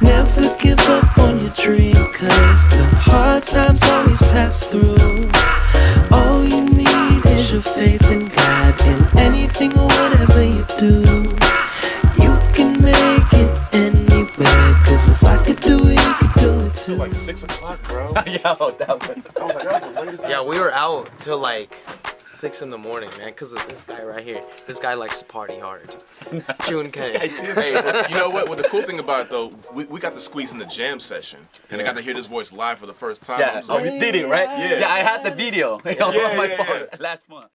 Never give up on your dream, cause the hard times always pass through. All you need is your faith in God in anything or whatever you do. You can make it anywhere, cause if I could do it, you could do it too. Like six o'clock, bro. Yo, that was. I was like, that was the. Yeah, we were out till like six in the morning, man, because of this guy right here. This guy likes to party hard. Jun. K. Hey, you know what? Well, the cool thing about it though, we, we got to squeeze in the jam session, and I got to hear this voice live for the first time. Yeah. I'm Oh, like, you did it, right? Yeah. Yeah, I had the video on Yeah, my yeah, phone yeah. last month.